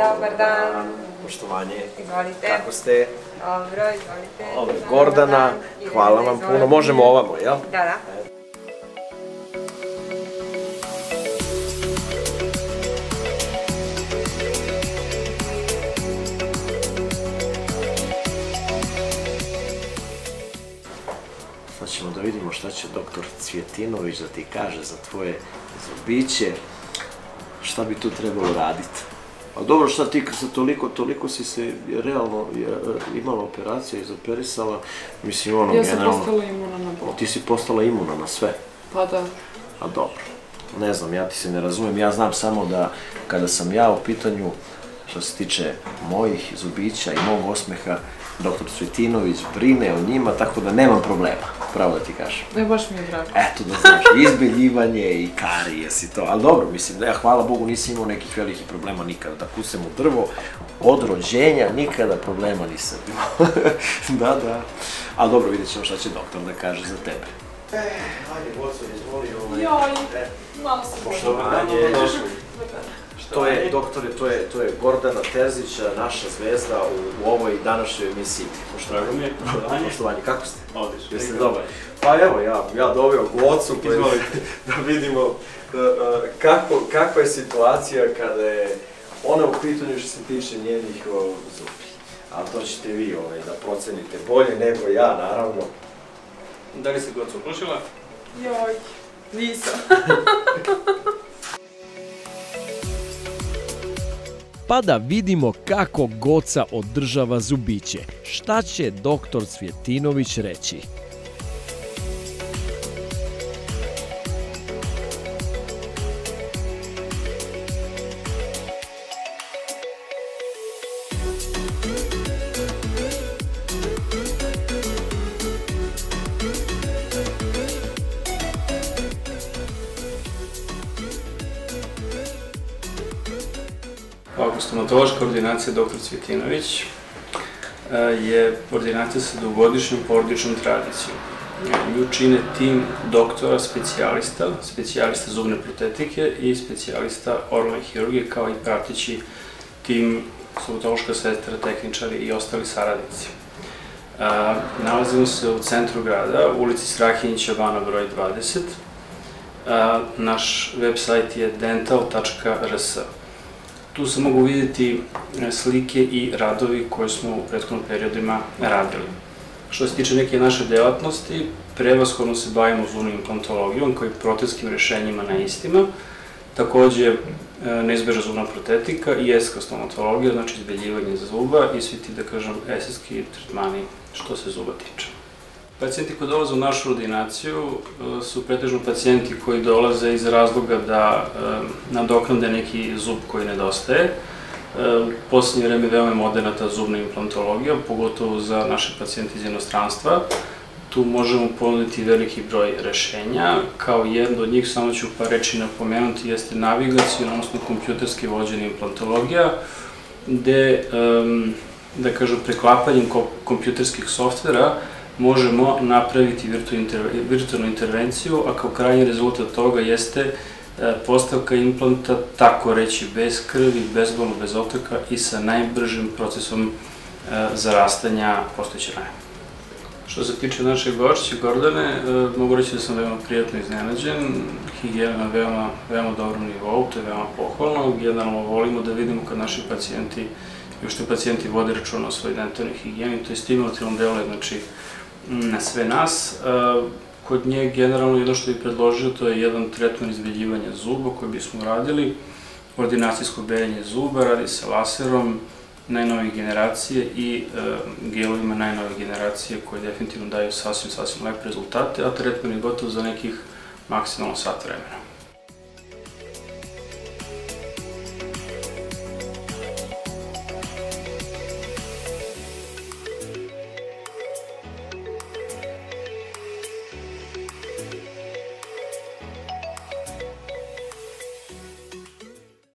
Dobar dan. Poštovanje. Izvolite. Kako ste? Dobro, izvolite. Ovo je Gordana. dan. Hvala vam puno. Možemo ovamo, jel? Da, da. Sad ćemo da vidimo šta će doktor Cvjetinović da ti kaže za tvoje zubiće. Šta bi tu trebalo raditi? A dobro, šta ti sa toliko, toliko si se realno je, imala operacija, izoperisala, mislim ono Ja sam generalno- postala imuna na bol. Ti si postala imuna na sve. Pa da. A dobro, ne znam, ja ti se ne razumijem, ja znam samo da kada sam ja u pitanju što se tiče mojih zubića i mog osmeha, doktor Cvjetinović brine o njima, tako da nemam problema, pravo da ti kažem. Ne, baš mi je drago. Eto da znaš, izbeljivanje i karijes i to, ali dobro, mislim, da ja hvala Bogu nisam imao nekih velikih problema nikada, da kucem u drvo, od rođenja nikada problema nisam imao. da, da, ali dobro, vidjet ćemo šta će doktor da kaže za tebe. E, hajde, Boco, izvoli ovaj... Joj, malo se Dobar dan, dobrodošli. To je, doktore, to je, to je Gordana Terzića, naša zvezda u, u ovoj današnjoj emisiji. Poštovanje. Drago mi je, poštovanje. Poštovanje, kako ste? Odlično. Jeste dobar? Pa evo, ja, ja doveo Gocu, pa Izvolite. da vidimo uh, uh, kako, kakva je situacija kada je ona u pitanju što se tiče njenih uh, zubi. Ali to ćete vi ovaj, da procenite bolje nego ja, naravno. Da li se god uplašila? Joj, nisam. pa da vidimo kako Goca održava zubiće. Šta će doktor Cvjetinović reći? Stomatološka ordinacija dr. Cvjetinović e, je ordinacija sa dugogodišnjom porodičnom tradicijom. Nju čine tim doktora specijalista, specijalista zubne protetike i specijalista oralne hirurgije, kao i pratići tim stomatološka sestra, tehničari i ostali saradnici. E, Nalazimo se u centru grada, u ulici Strahinjića, Bana broj 20. E, Naš web sajt je dental.rs. Tu se mogu vidjeti e, slike i radovi koje smo u prethodnom periodima radili. Što se tiče neke naše delatnosti, prevashodno se bavimo zubnom implantologijom kao i protetskim rešenjima na istima, takođe e, neizbežna zubna protetika i eska stomatologija, znači izbeljivanje zuba i svi ti, da kažem, esijski tretmani što se zuba tiče. Pacijenti koji dolaze u našu ordinaciju e, su pretežno pacijenti koji dolaze iz razloga da e, nadoknade neki zub koji nedostaje. E, U poslednje vreme veoma je moderna ta zubna implantologija, pogotovo za naše pacijente iz inostranstva. Tu možemo ponuditi veliki broj rešenja. Kao jedno od njih, samo ću par reči napomenuti, jeste navigacijona, odnosno kompjuterski vođena implantologija, gde, da kažem, preklapanjem ko- kompjuterskih softvera možemo napraviti virtualnu interve- virtualnu intervenciju, a kao krajnji rezultat toga jeste e, postavka implanta, tako reći, bez krvi, bez bolu, bez otoka i sa najbržim procesom e, zarastanja postojeće rane. Što se tiče naše gošće Gordane, e, mogu reći da sam veoma prijatno iznenađen, higijena na veoma, veoma dobrom nivou, to je veoma pohvalno, generalno volimo da vidimo kad naši pacijenti, još što pacijenti vode računa o svojoj dentalnoj higijeni, to je stimulativno deluje, znači, na sve nas. E, Kod nje generalno jedno što bih predložio to je jedan tretman izbeljivanja zuba koji bismo radili, ordinacijsko beljenje zuba, radi se laserom najnovije generacije i e, gelovima najnove generacije koji definitivno daju sasvim, sasvim lepe rezultate, a tretman je gotov za nekih maksimalno sat vremena.